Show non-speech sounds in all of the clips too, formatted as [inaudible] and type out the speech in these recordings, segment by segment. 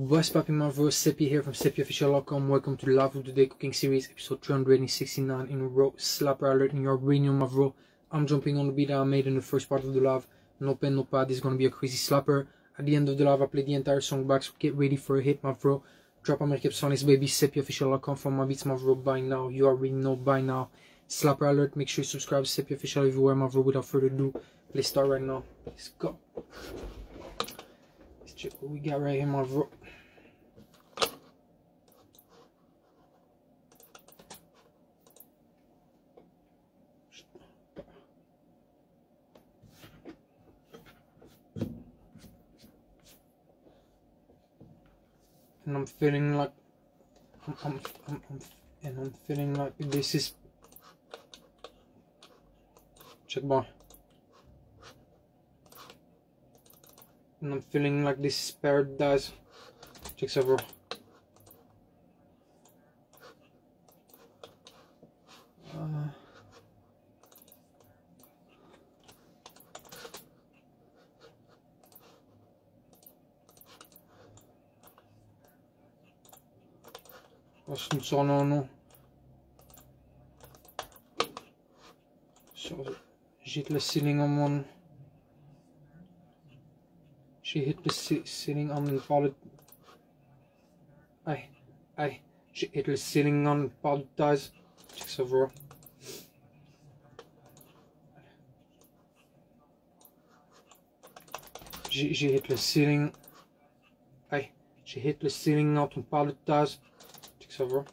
What's popping my bro, SEB P here from SEBPOFFICIAL.com. Welcome to the Love of the Day Cooking Series, episode 369 in a row. Slapper alert in your radio, my bro. I'm jumping on the beat that I made in the first part of the love. No pen, no pad, this is gonna be a crazy slapper. At the end of the love, I play the entire song back, so get ready for a hit, my bro. Drop on my caps on this baby, SEBPOFFICIAL.com for my beats, my bro. By now, you already know by now. Slapper alert, make sure you subscribe to SEB P Official everywhere, my bro. Without further ado, let's start right now. Let's go. Let's check what we got right here, my bro. And I'm feeling like I'm, I'm, I'm, I'm, and I'm feeling like this is check bar and I'm feeling like this is paradise. Check several She hit the ceiling on one. She hit the ceiling on the pallet. I, I, she hit the ceiling on palletized. Checks over. She, she hit the ceiling. Ay, she hit the ceiling on palletized. Checks over.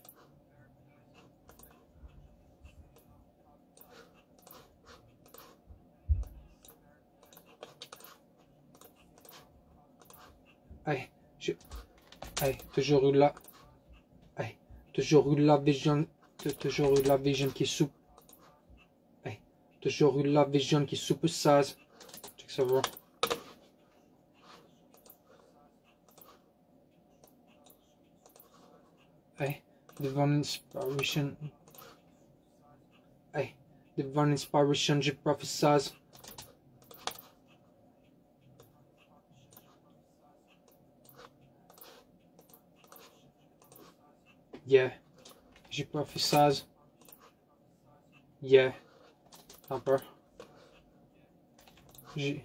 Hey, je... Hey, toujours eu la... Hey, toujours eu la vision... Toujours eu la vision qui soupe. Hey, toujours eu la vision qui. Check ça va. Hey, divine inspiration. Hey, divine inspiration, je prophesize. Yeah. Je prophesize. Yeah. Upper. J.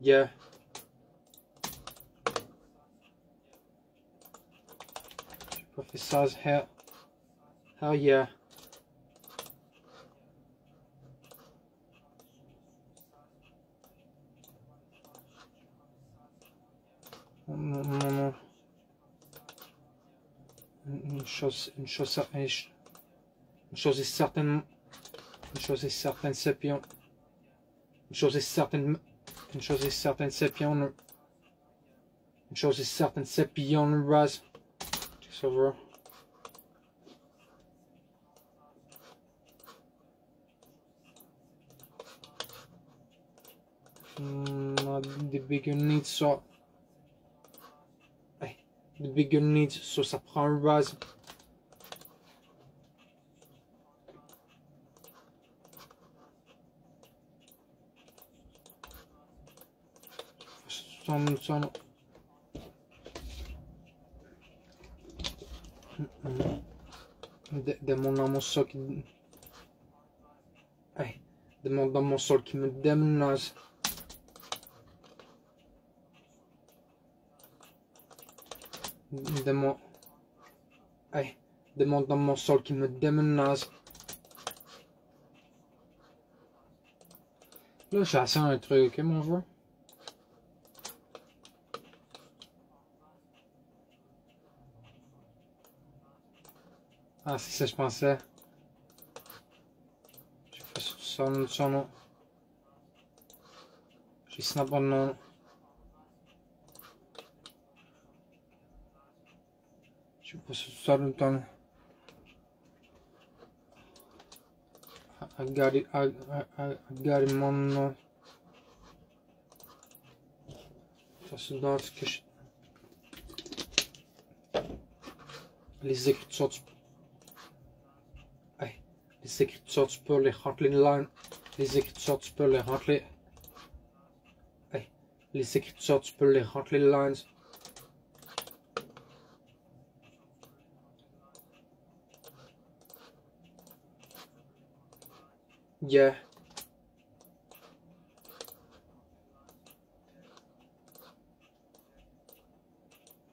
Yeah. Prophesize. Hell. Hell yeah. Une chose, une chose, une chose est certaine, une chose est certaine, c'est pion. Une chose est certaine, une chose est certaine, c'est pion. Une chose est certaine, c'est pion, raz. Over. Mm, the bigger needs so the bigger needs so raz sono, sono de, de mon dans mon sol qui dans mon sol qui me déménage de mon hey, de mon dans mon sol qui me déménage là je assez un truc hein, mon joueur? Ah, c'est ça, je pensais. J'ai fait son, son nom. J'ai snap mon nom. Fait ça le temps. I got it, I, mon nom. Ça, c'est dans ce que je... Les écritures Les écritures, tu peux les rentrer line. Les écritures, tu peux les rentrer. Hey. Les écritures, tu peux les rentrer lines. Yeah.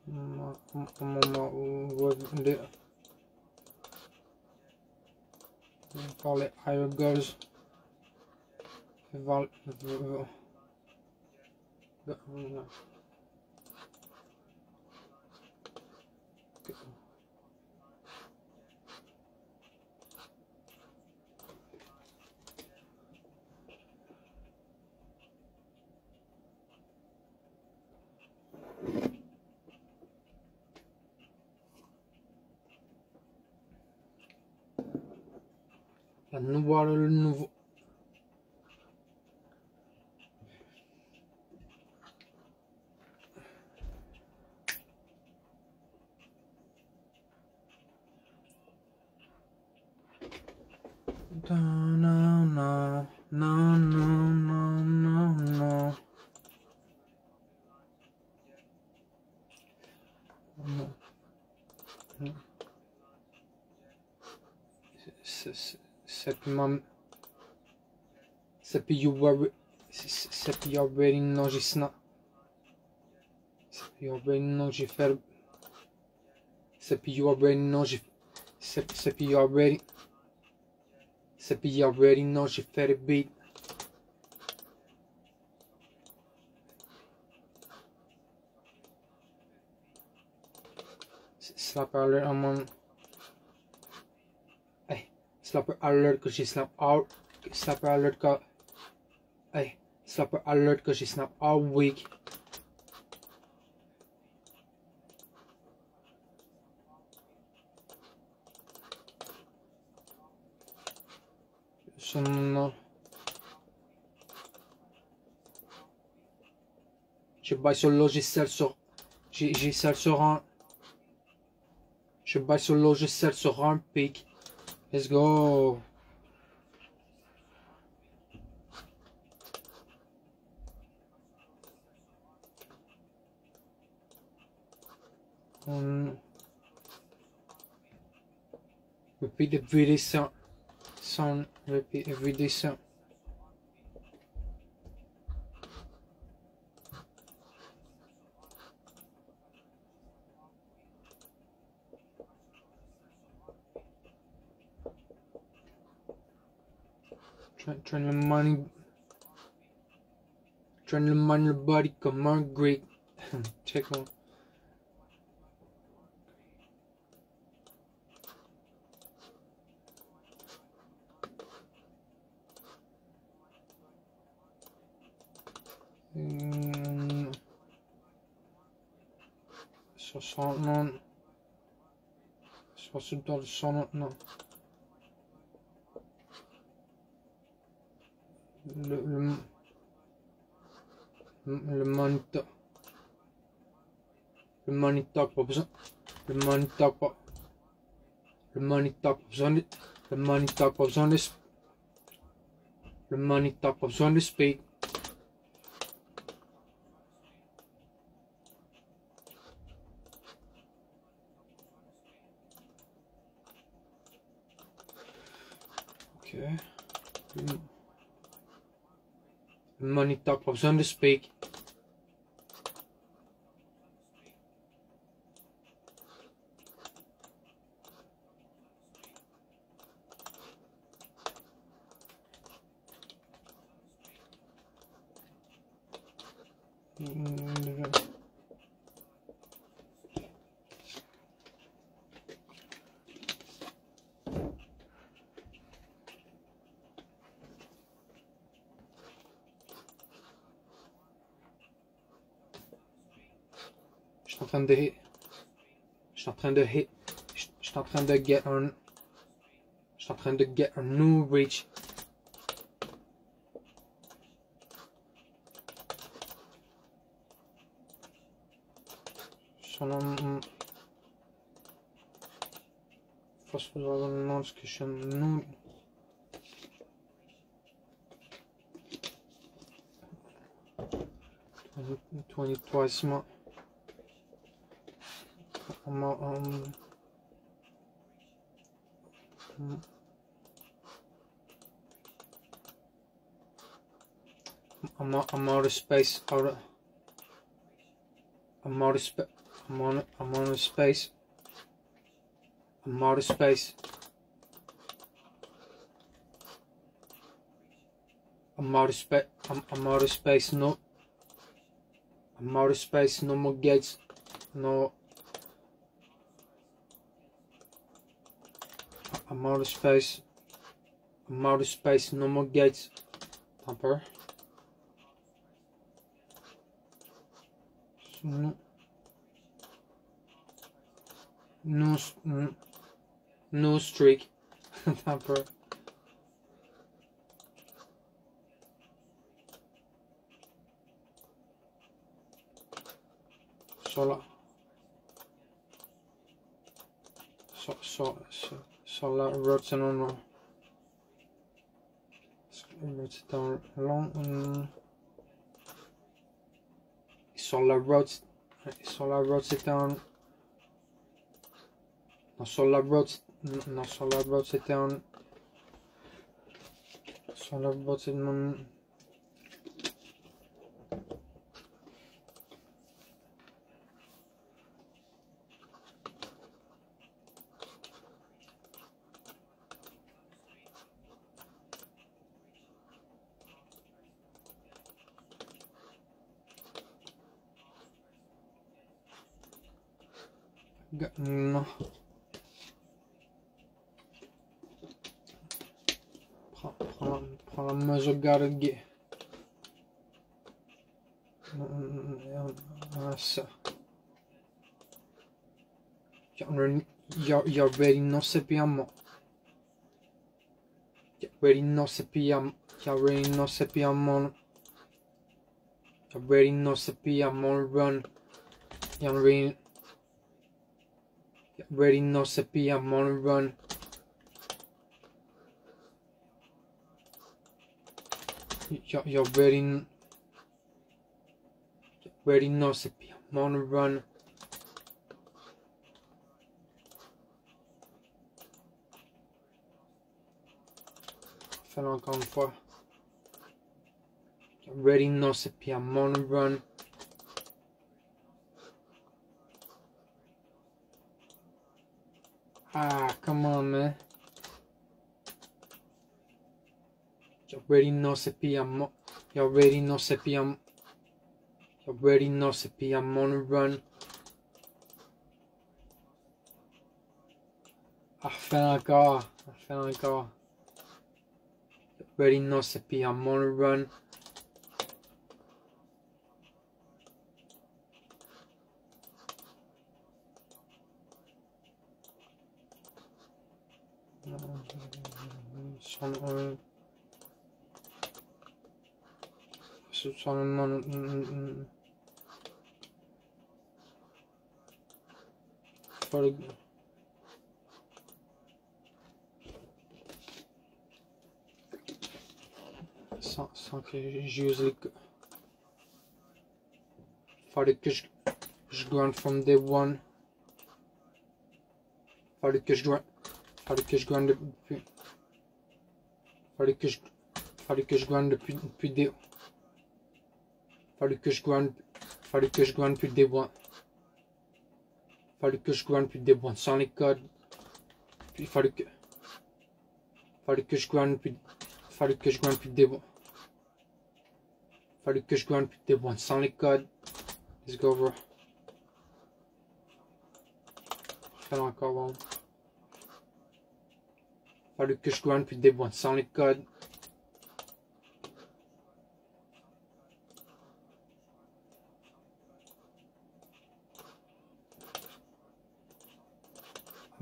Mama, mama, what? Call it higher girls Val, v- v- la nouveau le nouveau Da, no, no, no, no, no, no, no. No. No. S- s- SEB P mam... SEB P you were... S- SEB P you already know she's not... SEB P you already know she fell... SEB P you already know she... SEB P, Seppi you already... SEB P you already know she fed a beat. S- Slap alert, I'm on... Hey, slapper alert cause she snap all... Slapper alert cause... Hey, slapper alert cause she snap all week. Sono... Je buy sur logiciel sur... J'ai j'ai celle sur un... Je buy sur logiciel sur un pic. Let's go. On... Repeat the video sound. Sound. Repeat every day sound. Try, trying to money. Trying to money your body. Come on, great. [laughs] Check on. Hmm. Soixante, non. Soixante dans le cent, non. Le, le, le moniteur. Le moniteur, pas besoin. Le moniteur, pas. Le moniteur, pas besoin de. Le moniteur, pas besoin de. Le pas besoin de speak. Okay. Money talk pas besoin de speak. De hit. Je suis en train de hit. Je suis en train de get un. Je suis en train de get un new reach. Sono un. Forse vado non. Twenty twice more. Um, I'm out, I'm out of space. Out of, I'm out of space. I'm on. I'm out of space. I'm out of space. I'm out of space. I'm, out of space. No. Out of space. No more gates. No. I'm of space. I'm of space. No more gates. Pumper. Mm. No. No. No, mm. no streak. [laughs] Pumper. Sola. So, so, so, sola rots and on. Rots down long. Um, sola rots. Sola rots it down. No, sola rots. No, sola rots it down. Sola rots it Ah, ça. You're, you're, you're ready, no sappiamo. You're ready, no sappiamo. You're ready, no sappiamo. You're ready, no sappiamo. Run. You're ready. You're ready, no sappiamo. Run. You're, you're ready. You're ready, no. Run. Fais-le encore une fois. Ready, no sappiamo. Run. Ah, come on, man. You're ready, no sappiamo. You're ready, no sappiamo. You're ready, no sappiamo. Run. Ah, fais-le encore. Fais-le encore. You're ready, no sappiamo. Run. Son un. Son. For sans, sans que j'use le. Fallait que je, je grind from day one. Fallait que je grind. Fallait que je grind depuis. Fallait que je. Fallait que je grind depuis, depuis des. Fallait que je grind. Fallait que je grind depuis day one. Fallait que je grind depuis day one sans les codes. Puis fallait que. Fallait que je grind depuis. Fallait que je grind depuis day one. Fallait que je grind depuis day one sans les codes. Let's go, bro. Fais encore bon. Fallu que je grind depuis des boîtes sans les codes.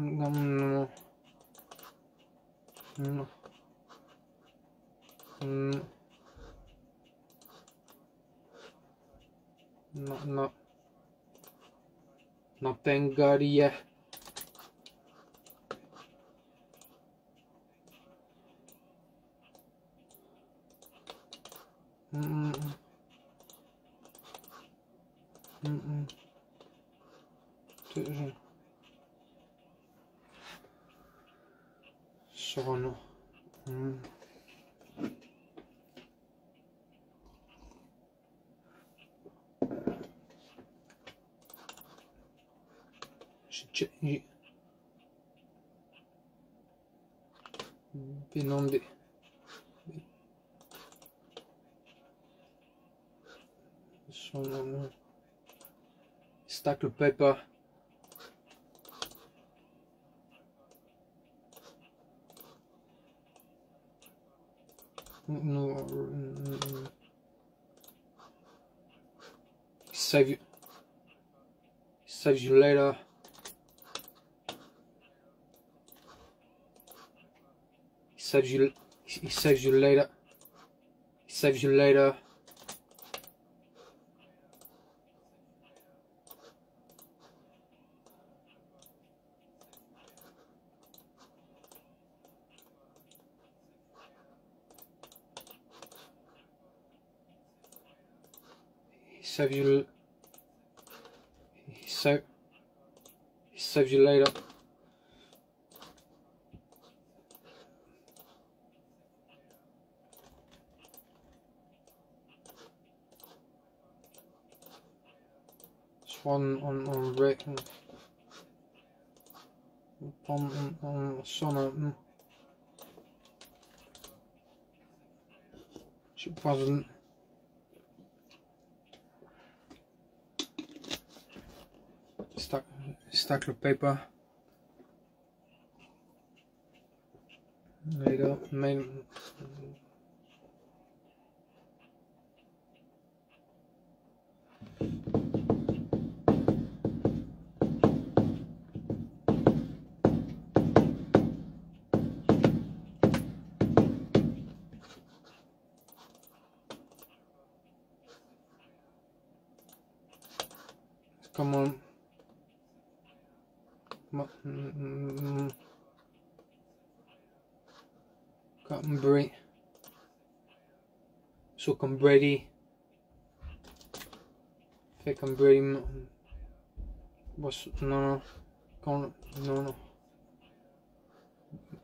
Non, non. Non. Non. No, no. No tengo yeah. Mm. Mm. Mm. Sono. Mm. Should ch- you- Been on the So, no, Stack the paper. Save you. Saves you later. Saves you. He saves you later. He saves you later. He saves you. He save. Saves you later. This one on on Rick. On on on Sonna. mm. She wasn't. Stack stack of paper. There. Main. Come Brady. Comme Brady. Was, no, no. No, no.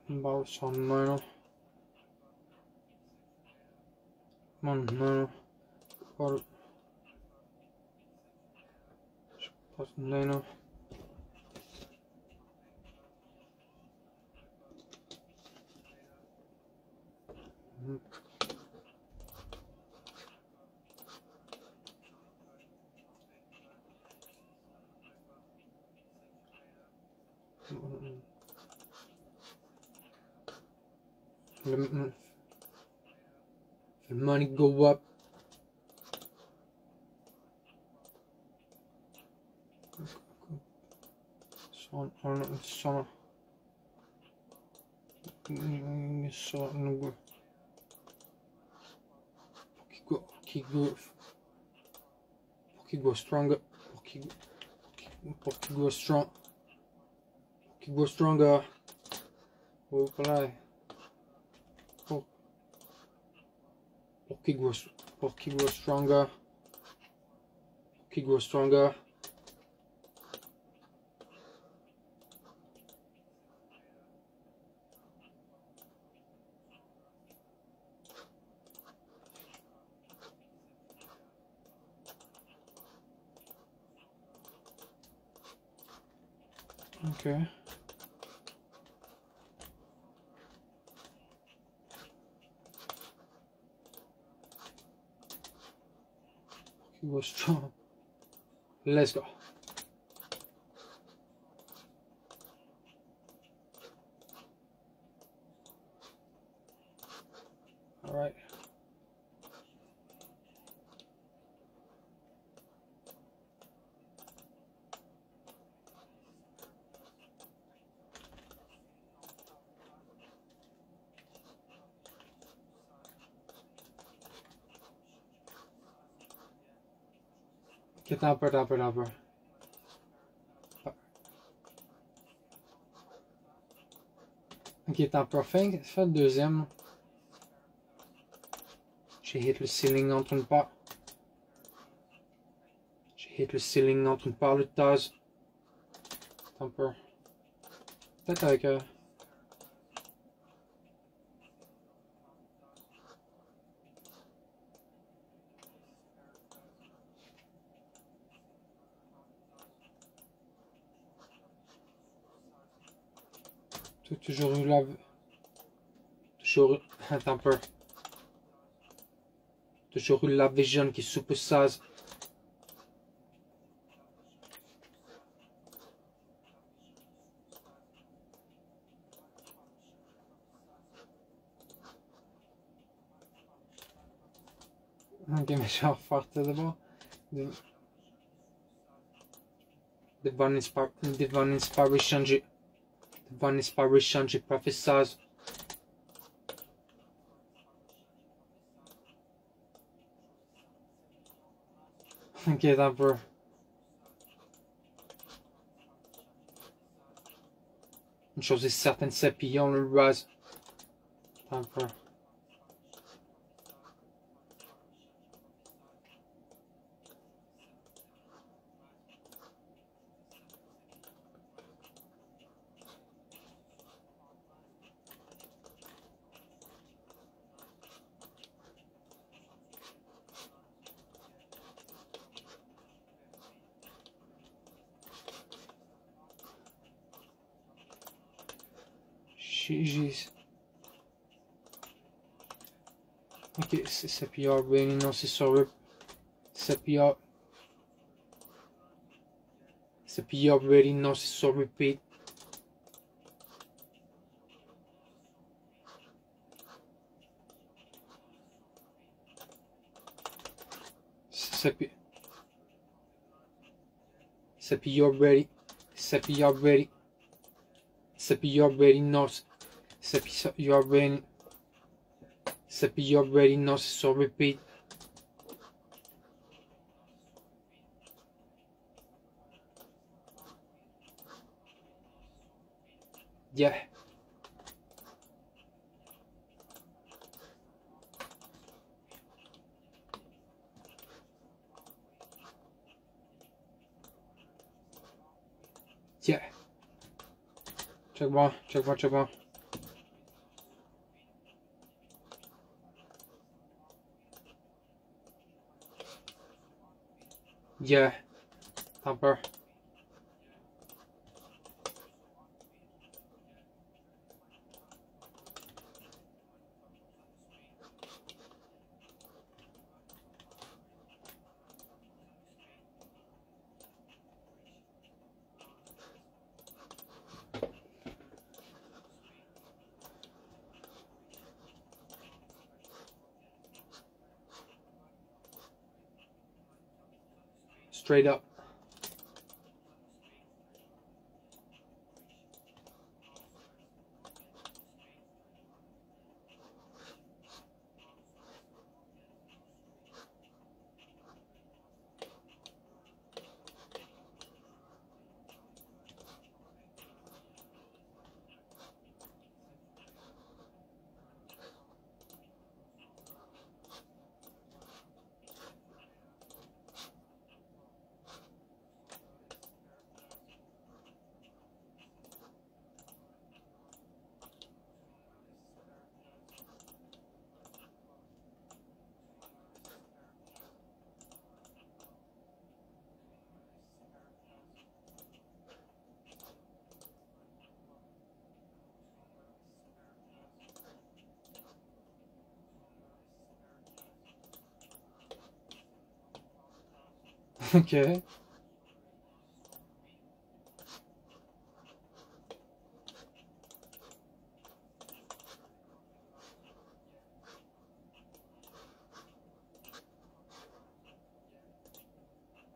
Barson, no, no. Man, no, no. Or, no, no. The the money go up. Son, on, son. So, no. Poki go, poki go, poki go stronger. Poki, poki go strong. Poki go stronger. Oh, palai. Poki go, s- poki go stronger. Poki go stronger. Okay. He was strong. Let's go. All right. Get upper, upper, upper. Ok, t'as parfait. Fais le deuxième. J'ai hit le ceiling une part. J'ai hit le ceiling une part le taz. Attends. Peut-être avec. Euh... Toujours eu la... Toujours... [laughs] Attends un peu. Toujours eu la vision qui suppose Anche mi ci ha fatto dopo The Van Inspiration En inspiration de prophesize. Ok, da, bro. Une chose est certaine, c'est puis on le. Attends, c'est c'est PR Rainy, non, c'est sur le. C'est PR. C'est PR Ready, non, c'est sur repeat. C'est P- C'est PR Ready. Non, c'est sur repeat. Yeah. Yeah. Check one, check one, check one. Yeah. Thumper. Straight up. Okay.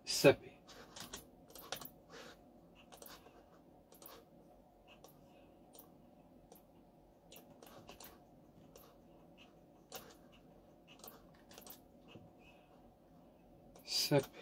SEB P. Seppi.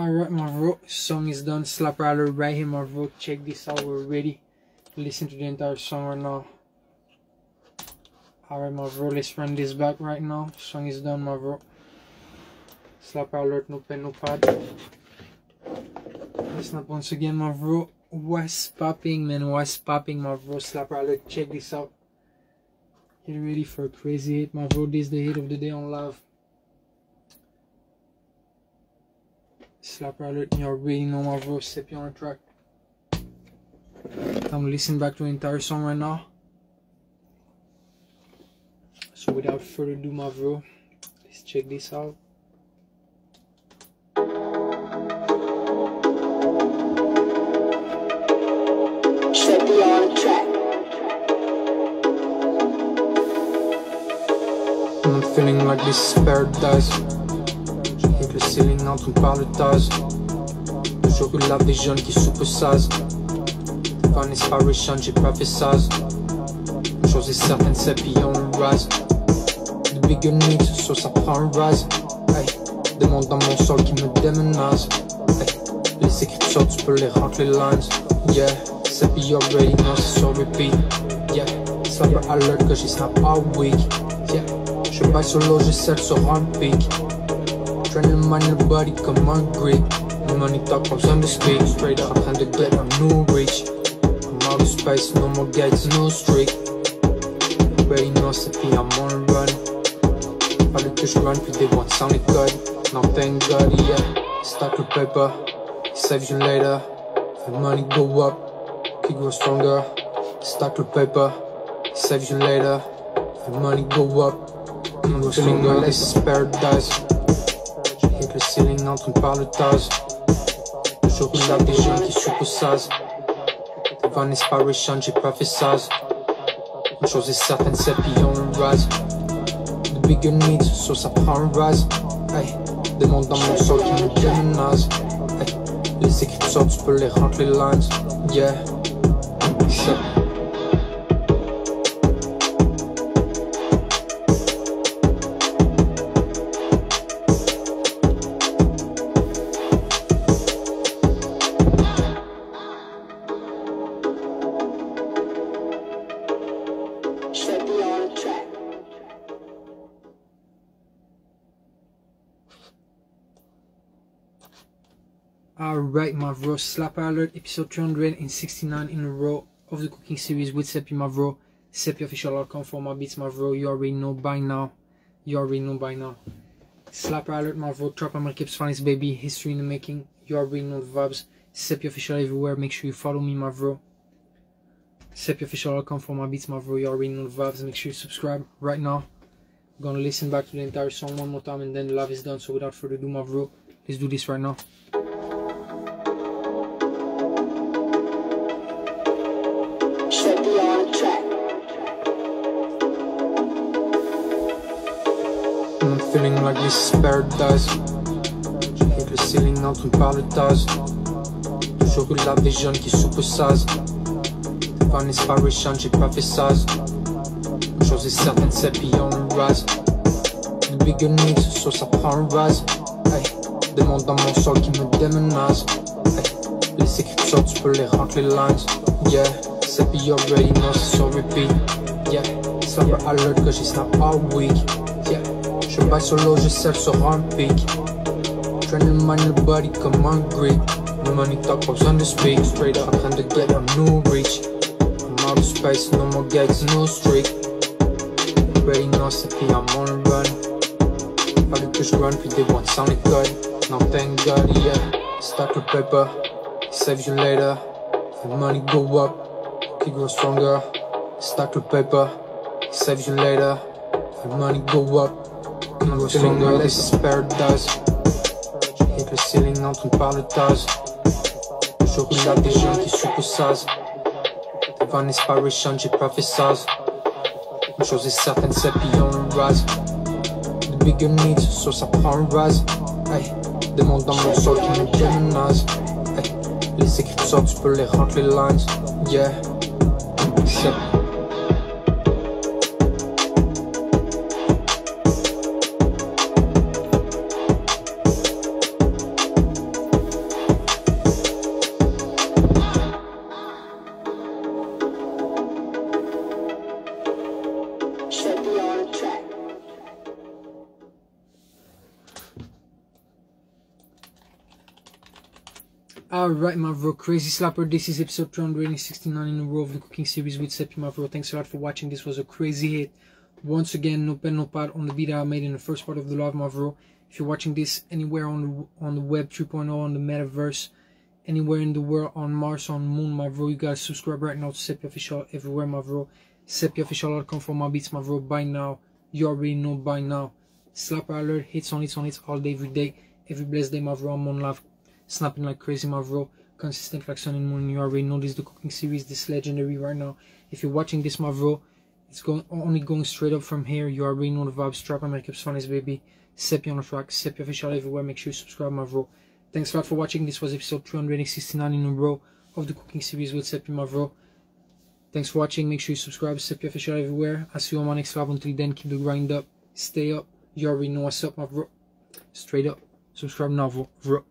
Alright, my bro, song is done. Slap alert right here, my bro. Check this out, we're ready. Listen to the entire song right now. Alright, my bro, let's run this back right now. Song is done, my bro. Slap alert, no pen, no pad. Listen up once again, my bro. What's popping, man? What's popping, my bro? Slap alert, check this out. Get ready for crazy hit, my bro. This is the hit of the day on live. Slap alert, you already know my bro. Step you on the track. I'm listening back to the entire song right now. So without further ado, my bro, let's check this out. Should be on track. I'm feeling like this is paradise. Le entre on parle de tasse. Toujours la vision qui supersise. Divine inspiration, j'ai prophesize. Une chose est certaine, c'est puis le rise. The bigger needs, so ça prend un rise. Hey, des mondes dans mon sol qui me déménagent. Hey, les écritures, tu peux les rentrer les lines. Yeah, c'est puis already know, c'est sur repeat. Yeah, slapper alert que j'ai snap all week. Yeah, je baille solo, je sur un pic. Mind and body comme un Greek. No money talk, besoin de speak. Straight up, I'm train de I'm new rich. I'm out of space, no more gates, no streak. Already know, c'est I'm on a run. Je run, puis they want sounded good. Now thank God, yeah. Stack the paper, save you later. The money go up, keep grow stronger. Stack the paper, save you later. The money go up, keep grow stronger. This is paradise. Le ceiling entre de tasse. Toujours la vision qui supersise. Divine inspiration, j'ai prophesize. Une chose est certaine, c'est puis le. The bigger needs, so ça prend un rise. Hey, des mondes dans mon sol qui me déménagent. Hey, les écritures, tu peux les rentrer les lines. Yeah, shit. Alright, my bro, Slap Alert, episode 369 in a row of the cooking series with SEB P, my bro. SEBPOFFICIAL.com for my beats, Mavro. You already know by now. You already know by now. Slap Alert, my bro. Trap America's finest baby. History in the making. You already know the vibes. SEB P Official everywhere. Make sure you follow me, my bro. SEBPOFFICIAL.com for my beats, Mavro. You already know the vibes. Make sure you subscribe right now. I'm gonna listen back to the entire song one more time and then the love is done. So without further ado, Mavro, let's do this right now. I'm feeling like this is paradise. Avec le ceiling entre on parle de tasse. Toujours eu la vision qui supersise. Divine inspiration, j'ai prophesize. Une chose est certaine, c'est puis on le rise. The bigger needs, so ça prend un rise. Hey, des mondes dans mon sol qui me déménagent. Hey, les écritures, tu peux les rentrer les lines. Yeah, puis already know, c'est sur repeat. Yeah, slapper alert que j'ai snap all week. Yeah, je baille solo, je sers sur un pic. Training and body comme un Greek. No money talk, pas besoin de speak. Straight up, en train de get a new reach. I'm out of space, no more gates, no streak. Already know, c'est puis I'm on a run. Fallait que je run, puis they want sounded good. Now thank God, yeah. Stack the paper, saves you later. The money go up, keep grow stronger. Stack the paper, saves you later. The money go up, keep grow stronger. This is paradise. Avec le ceiling entre on parle de tasse. Toujours eu la vision qui supersise. Divine inspiration, j'ai prophesize. Une chose est certaine, c'est on le rise. The bigger needs, so ça prend un rise. Hey, des mondes dans mon sol qui me déménagent. Hey, les écritures, tu peux les rentrer les lines. Yeah, Alright, my bro, crazy slapper. This is episode 369 in a row of the cooking series with SEB P, my bro. Thanks a lot for watching. This was a crazy hit. Once again, no pen, no pad on the beat I made in the first part of the live, my bro. If you're watching this anywhere on the on the web 3.0, on the metaverse, anywhere in the world, on Mars, on Moon, my bro, you guys subscribe right now to SEB P Official everywhere, my bro. SEBPOFFICIAL.com for my beats, my bro. By now, you already know by now. Slapper alert, hits on hits on hits all day, every day. Every blessed day, my bro. I'm on live, snapping like crazy, my bro. Consistent like sun and moon. You already know this the cooking series, this legendary right now. If you're watching this, my bro, it's going only going straight up from here. You already know the vibes. Trap and makeup funnies, baby. SEB P on the track. SEB P official everywhere. Make sure you subscribe, my bro. Thanks a lot for watching. This was episode 369 in a row of the cooking series with my bro. Thanks for watching. Make sure you subscribe. SEB P official everywhere. I'll see you on my next vlog. Until then, keep the grind up. Stay up. You already know what's up, my bro. Straight up. Subscribe now, bro.